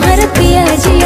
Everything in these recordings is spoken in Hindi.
भर पिया जी।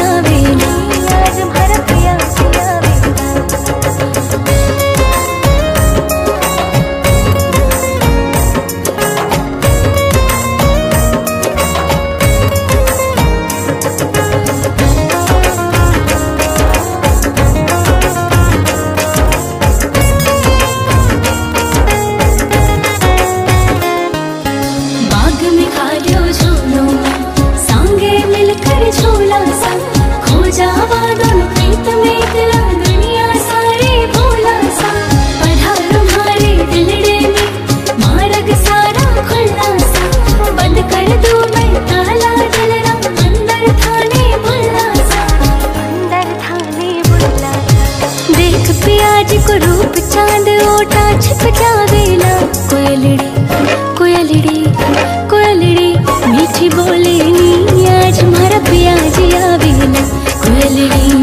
को रूप चाँद ओटा छिपटा देना। कोयलड़ी कोयलड़ी कोयलड़ी, मीठी बोले नी, आज मारा पिया जिया बेना। कोयलड़ी